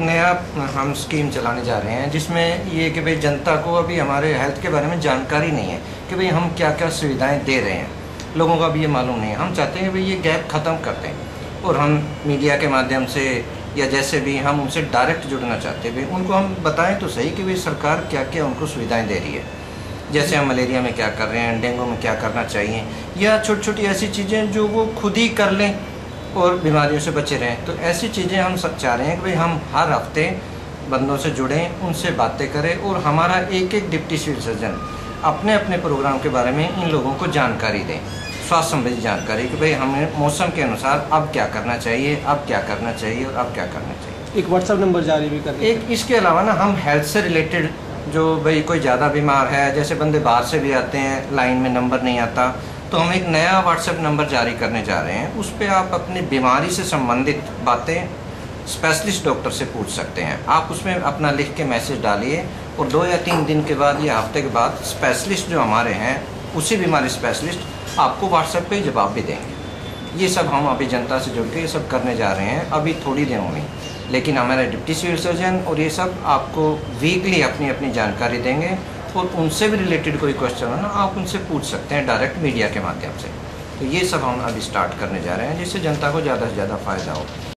नया, हम स्कीम चलाने जा रहे हैं, जिसमें ये कि भाई जनता को अभी हमारे हेल्थ के बारे में जानकारी नहीं है कि भाई हम क्या क्या सुविधाएँ दे रहे हैं। लोगों का भी ये मालूम नहीं है। हम चाहते हैं भाई ये गैप ख़त्म कर दें और हम मीडिया के माध्यम से या जैसे भी हम उनसे डायरेक्ट जुड़ना चाहते हैं उनको हम बताएँ तो सही कि भाई सरकार क्या क्या उनको सुविधाएँ दे रही है। जैसे हम मलेरिया में क्या कर रहे हैं डेंगू में क्या करना चाहिए, या छोटी छोटी ऐसी चीज़ें जो वो खुद ही कर लें। और बीमारियों से बचे रहें। तो ऐसी चीज़ें हम सब चाह रहे हैं कि भाई हम हर हफ़्ते बंदों से जुड़ें उनसे बातें करें और हमारा एक एक डिप्टी सिविल सर्जन अपने अपने प्रोग्राम के बारे में इन लोगों को जानकारी दें। स्वास्थ्य संबंधी जानकारी कि भाई हमें मौसम के अनुसार अब क्या करना चाहिए अब क्या करना चाहिए और अब क्या करना चाहिए। एक व्हाट्सएप नंबर जारी भी कर एक इसके अलावा ना हम हेल्थ से रिलेटेड जो भाई कोई ज़्यादा बीमार है जैसे बंदे बाहर से भी आते हैं लाइन में नंबर नहीं आता तो हम एक नया व्हाट्सएप नंबर जारी करने जा रहे हैं। उस पर आप अपनी बीमारी से संबंधित बातें स्पेशलिस्ट डॉक्टर से पूछ सकते हैं। आप उसमें अपना लिख के मैसेज डालिए और दो या तीन दिन के बाद या हफ़्ते के बाद स्पेशलिस्ट जो हमारे हैं, उसी बीमारी स्पेशलिस्ट आपको व्हाट्सएप पे जवाब भी देंगे। ये सब हम अभी जनता से जुड़ के ये सब करने जा रहे हैं। अभी थोड़ी दिनों में लेकिन हमारे डिप्टी सिविल सर्जन और ये सब आपको वीकली अपनी अपनी जानकारी देंगे। और उनसे भी रिलेटेड कोई क्वेश्चन हो ना, आप उनसे पूछ सकते हैं डायरेक्ट मीडिया के माध्यम से। तो ये सब हम अभी स्टार्ट करने जा रहे हैं, जिससे जनता को ज़्यादा से ज़्यादा फ़ायदा हो।